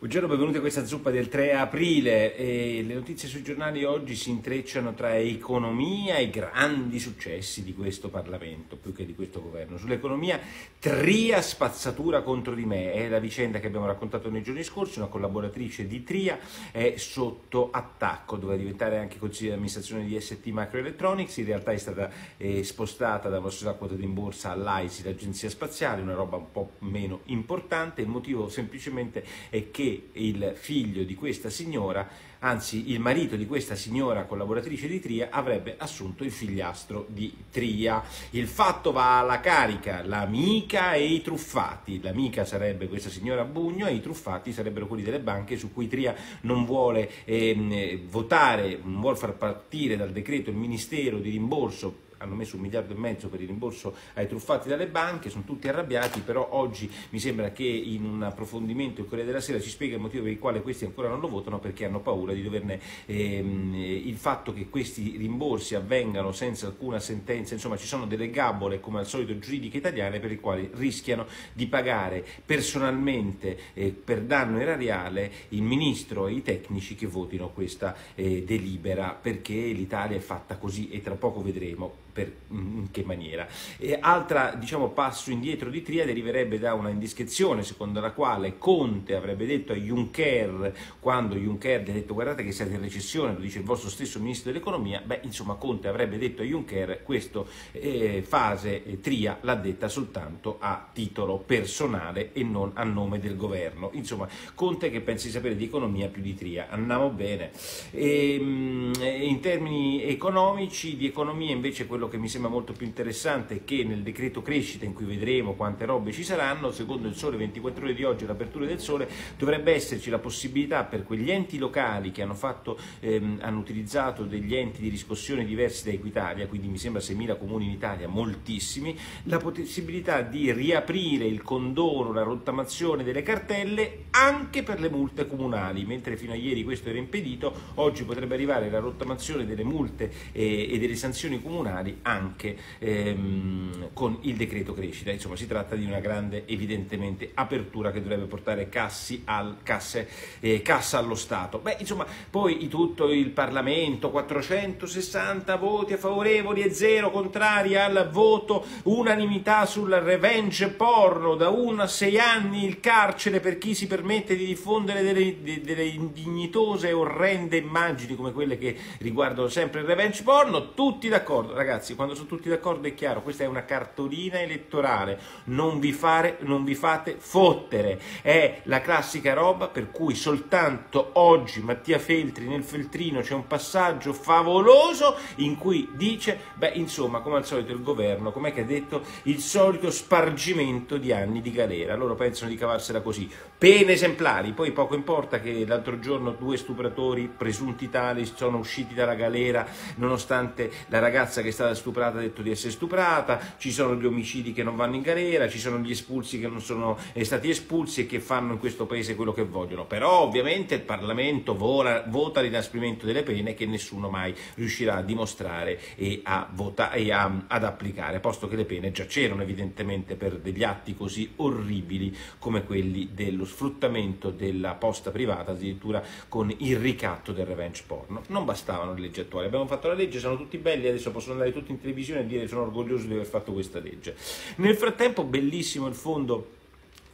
Buongiorno, benvenuti a questa zuppa del 3 aprile. E le notizie sui giornali oggi si intrecciano tra economia e grandi successi di questo Parlamento, più che di questo governo. Sull'economia, Tria spazzatura contro di me, è la vicenda che abbiamo raccontato nei giorni scorsi, una collaboratrice di Tria è sotto attacco, doveva diventare anche consigliere di amministrazione di ST Microelectronics, in realtà è stata eh, spostata da una società quotata in borsa all'AISI, l'agenzia spaziale, una roba un po' meno importante, il motivo semplicemente è che il figlio di questa signora, anzi il marito di questa signora collaboratrice di Tria, avrebbe assunto il figliastro di Tria. Il fatto va alla carica l'amica e i truffati. L'amica sarebbe questa signora Bugno e i truffati sarebbero quelli delle banche su cui Tria non vuole ehm, votare, non vuole far partire dal decreto il Ministero di rimborso hanno messo un miliardo e mezzo per il rimborso ai truffati dalle banche, sono tutti arrabbiati, però oggi mi sembra che in un approfondimento il Corriere della Sera ci spiega il motivo per il quale questi ancora non lo votano perché hanno paura di doverne ehm, il fatto che questi rimborsi avvengano senza alcuna sentenza, insomma ci sono delle gabole come al solito giuridiche italiane per le quali rischiano di pagare personalmente eh, per danno erariale il ministro e i tecnici che votino questa eh, delibera perché l'Italia è fatta così e tra poco vedremo per, in che maniera. E altra diciamo, passo indietro di Tria deriverebbe da una indiscrezione secondo la quale Conte avrebbe detto a Juncker, quando Juncker gli ha detto guardate che siete in recessione, lo dice il vostro stesso ministro dell'economia, beh insomma Conte avrebbe detto a Juncker questa eh, fase eh, Tria l'ha detta soltanto a titolo personale e non a nome del governo. Insomma Conte che pensi sapere di economia più di Tria, andiamo bene. E, ehm, in termini economici, di economia invece quello quello che mi sembra molto più interessante è che nel decreto crescita in cui vedremo quante robe ci saranno, secondo il Sole 24 ore di oggi, l'apertura del Sole, dovrebbe esserci la possibilità per quegli enti locali che hanno, fatto, ehm, hanno utilizzato degli enti di riscossione diversi da Equitalia, quindi mi sembra 6.000 comuni in Italia, moltissimi, la possibilità di riaprire il condono, la rottamazione delle cartelle anche per le multe comunali, mentre fino a ieri questo era impedito, oggi potrebbe arrivare la rottamazione delle multe e, e delle sanzioni comunali fiscali anche ehm, con il decreto crescita. Insomma, si tratta di una grande, evidentemente, apertura che dovrebbe portare cassi al, casse, eh, cassa allo Stato. Beh, insomma, poi tutto il Parlamento, 460 voti favorevoli e zero contrari al voto, unanimità sul revenge porno, da 1 a 6 anni il carcere per chi si permette di diffondere delle, delle indignitose e orrende immagini come quelle che riguardano sempre il revenge porno, tutti d'accordo, ragazzi ragazzi, quando sono tutti d'accordo è chiaro, questa è una cartolina elettorale, non vi, fare, non vi fate fottere, è la classica roba per cui soltanto oggi Mattia Feltri nel Feltrino c'è un passaggio favoloso in cui dice, beh insomma come al solito il governo, com'è che ha detto, il solito spargimento di anni di galera, loro pensano di cavarsela così, pene esemplari, poi poco importa che l'altro giorno due stupratori presunti tali sono usciti dalla galera nonostante la ragazza che è stata stuprata ha detto di essere stuprata, ci sono gli omicidi che non vanno in galera, ci sono gli espulsi che non sono stati espulsi e che fanno in questo paese quello che vogliono. Però ovviamente il Parlamento vola, vota l'inasprimento delle pene che nessuno mai riuscirà a dimostrare e, a vota, e a, ad applicare, posto che le pene già c'erano evidentemente per degli atti così orribili come quelli dello sfruttamento della posta privata, addirittura con il ricatto del revenge porno. Non bastavano le leggi attuali, abbiamo fatto la legge, sono tutti belli, adesso possono andare tutti tutti in televisione e dire sono orgoglioso di aver fatto questa legge. Nel frattempo bellissimo il fondo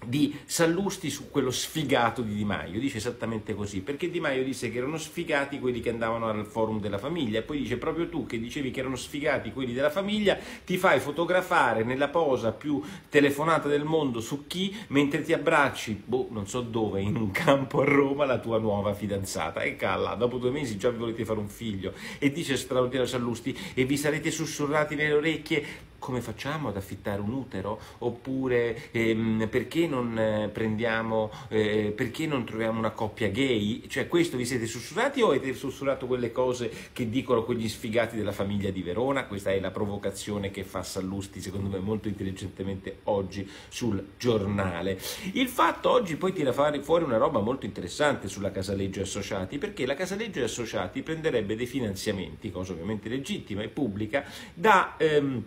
di Sallusti su quello sfigato di Di Maio, dice esattamente così, perché Di Maio disse che erano sfigati quelli che andavano al forum della famiglia e poi dice proprio tu che dicevi che erano sfigati quelli della famiglia, ti fai fotografare nella posa più telefonata del mondo su chi mentre ti abbracci, boh, non so dove, in un campo a Roma la tua nuova fidanzata. E calla, dopo due mesi già vi volete fare un figlio. E dice straordinario Sallusti e vi sarete sussurrati nelle orecchie come facciamo ad affittare un utero? Oppure ehm, perché, non, eh, prendiamo, eh, perché non troviamo una coppia gay? Cioè questo vi siete sussurrati o avete sussurrato quelle cose che dicono quegli sfigati della famiglia di Verona? Questa è la provocazione che fa Sallusti secondo me molto intelligentemente oggi sul giornale. Il fatto oggi poi tira fuori una roba molto interessante sulla Casaleggio Associati perché la Casaleggio Associati prenderebbe dei finanziamenti, cosa ovviamente legittima e pubblica, da... Ehm,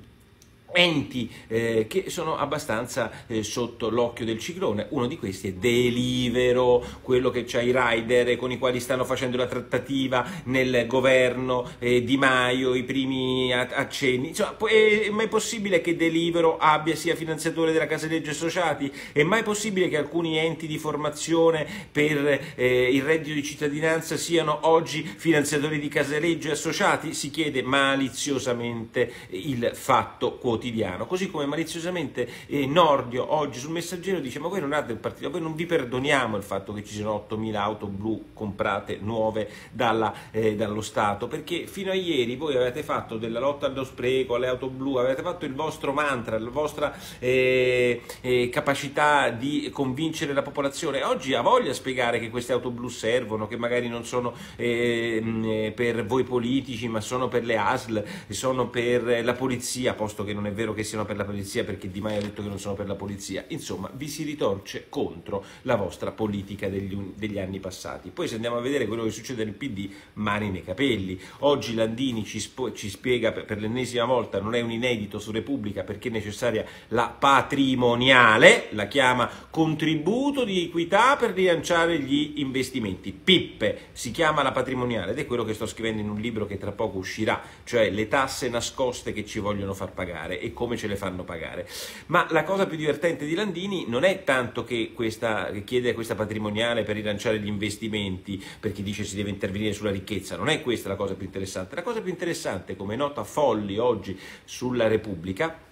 enti eh, che sono abbastanza eh, sotto l'occhio del ciclone. Uno di questi è Delivero, quello che c'ha i rider con i quali stanno facendo la trattativa nel governo, eh, Di Maio, i primi accenni. Insomma, è mai possibile che Delivero abbia sia finanziatore della Casa Legge Associati? È mai possibile che alcuni enti di formazione per eh, il reddito di cittadinanza siano oggi finanziatori di Casa Legge Associati? Si chiede maliziosamente il fatto quotidiano quotidiano, così come maliziosamente eh, Nordio oggi sul messaggero dice ma voi non avete il partito, voi non vi perdoniamo il fatto che ci siano 8.000 auto blu comprate nuove dalla, eh, dallo Stato, perché fino a ieri voi avete fatto della lotta allo spreco, alle auto blu, avete fatto il vostro mantra, la vostra eh, eh capacità di convincere la popolazione, oggi ha voglia spiegare che queste auto blu servono, che magari non sono ehm, eh, per voi politici ma sono per le ASL, sono per la polizia, posto che non è è vero che siano per la polizia perché Di Maio ha detto che non sono per la polizia, insomma vi si ritorce contro la vostra politica degli, degli anni passati. Poi se andiamo a vedere quello che succede nel PD, mani nei capelli. Oggi Landini ci, ci spiega per, per l'ennesima volta, non è un inedito su Repubblica perché è necessaria la patrimoniale, la chiama contributo di equità per rilanciare gli investimenti. Pippe si chiama la patrimoniale ed è quello che sto scrivendo in un libro che tra poco uscirà, cioè le tasse nascoste che ci vogliono far pagare e come ce le fanno pagare. Ma la cosa più divertente di Landini non è tanto che, questa, che chiede questa patrimoniale per rilanciare gli investimenti, perché dice si deve intervenire sulla ricchezza, non è questa la cosa più interessante. La cosa più interessante, come nota Folli oggi sulla Repubblica,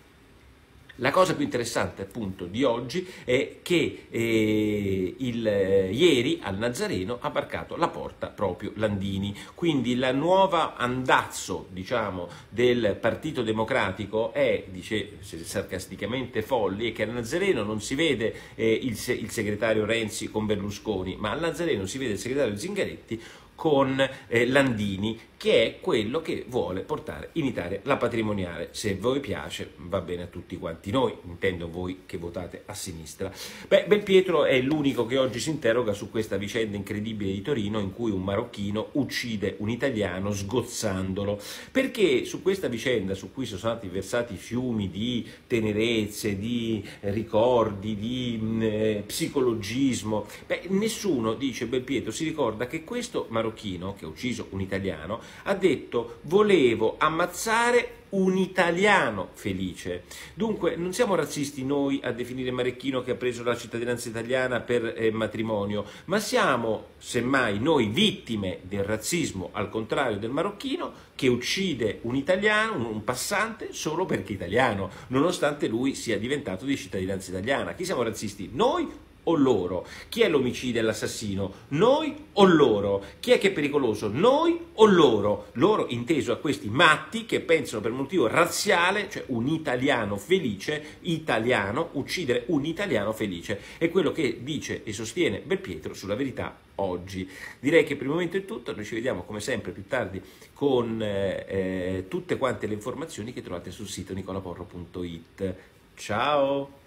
la cosa più interessante appunto di oggi è che eh, il, eh, ieri al Nazareno ha varcato la porta proprio Landini, quindi la nuova andazzo diciamo, del Partito Democratico è, dice sarcasticamente Folli, è che al Nazareno non si vede eh, il, il segretario Renzi con Berlusconi, ma al Nazareno si vede il segretario Zingaretti con eh, Landini, che è quello che vuole portare in Italia la patrimoniale. Se voi piace, va bene a tutti quanti noi, intendo voi che votate a sinistra. Beh, Belpietro è l'unico che oggi si interroga su questa vicenda incredibile di Torino in cui un marocchino uccide un italiano sgozzandolo. Perché su questa vicenda, su cui sono stati versati fiumi di tenerezze, di ricordi, di mh, eh, psicologismo, beh, nessuno, dice Belpietro, si ricorda che questo marocchino che ha ucciso un italiano, ha detto volevo ammazzare un italiano felice. Dunque non siamo razzisti noi a definire Marechino che ha preso la cittadinanza italiana per eh, matrimonio, ma siamo semmai noi vittime del razzismo al contrario del marocchino che uccide un italiano, un passante, solo perché italiano, nonostante lui sia diventato di cittadinanza italiana. Chi siamo razzisti? Noi o loro? Chi è l'omicida e l'assassino? Noi o loro? Chi è che è pericoloso? Noi o loro? Loro inteso a questi matti che pensano per motivo razziale, cioè un italiano felice, italiano, uccidere un italiano felice. È quello che dice e sostiene Belpietro sulla verità oggi. Direi che per il momento è tutto, noi ci vediamo come sempre più tardi con eh, eh tutte quante le informazioni che trovate sul sito nicolaporro.it. Ciao!